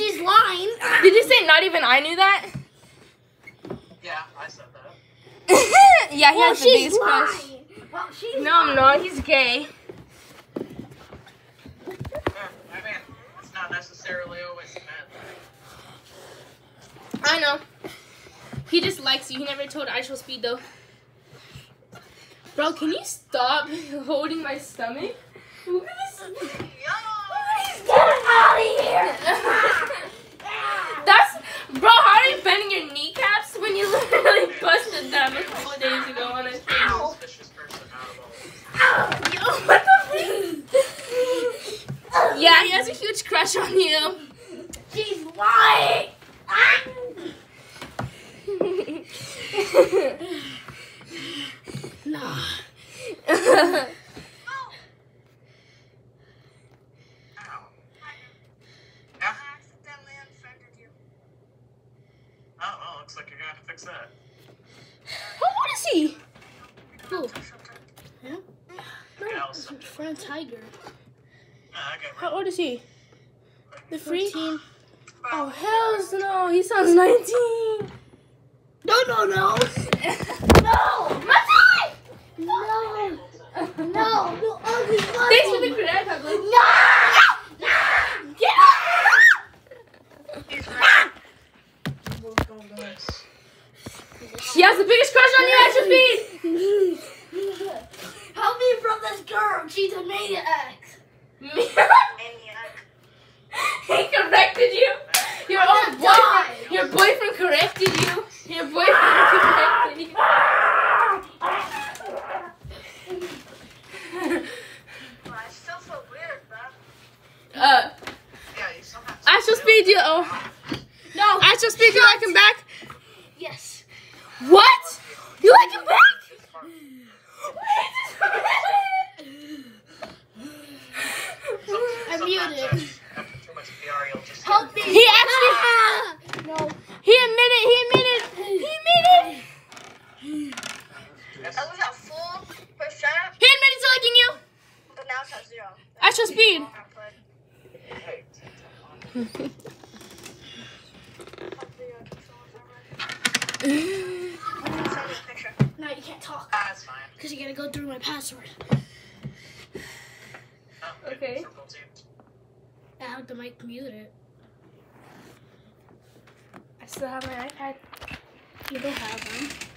she's lying. Did you say not even I knew that? Yeah, I said that. yeah, he well, has the biggest crush. lying. Well, she's No, I'm not. He's gay. Yeah, I mean, it's not necessarily always bad. I know. He just likes you. He never told IShowSpeed though. Bro, can you stop holding my stomach? Look at this. Get out of here. That's bro. How are you bending your kneecaps when you literally busted them a couple days ago on a Most vicious person out of all. Yo, what the? yeah, he has a huge crush on you. She's lying. no. Ow. Yeah? Oh, well, looks like you're gonna have to fix that. How old is he? Who? Okay, Allison. Friend Tiger. Ah, okay. How old is he? The free? 14. Oh hell no! He sounds 19. No, no, no. No! My time! No. No. You ugly Thanks for the monkey. credit, Pablo. No. Get out! She has the biggest crush on you, Extra Speed! Help me from this girl. She's a maniac. he corrected you. Your own boyfriend. Your boyfriend corrected you. Your boyfriend corrected you. Uh, Yeah, you still have IShowSpeed you. Oh, No. IShowSpeed you like him back. Yes. What? You like him back? I muted. After too much PR, you'll just Help me. He actually. No. He admitted. He admitted. He admitted. Yes. I was at full percent, He admitted to liking you. but now it's at zero. I shall speed. Hey, Send me a picture. No, you can't talk. ah, that's fine. Because you gotta go through my password. Oh, Okay. Triple teamed. I have the mic muted. I still have my iPad. You don't have one.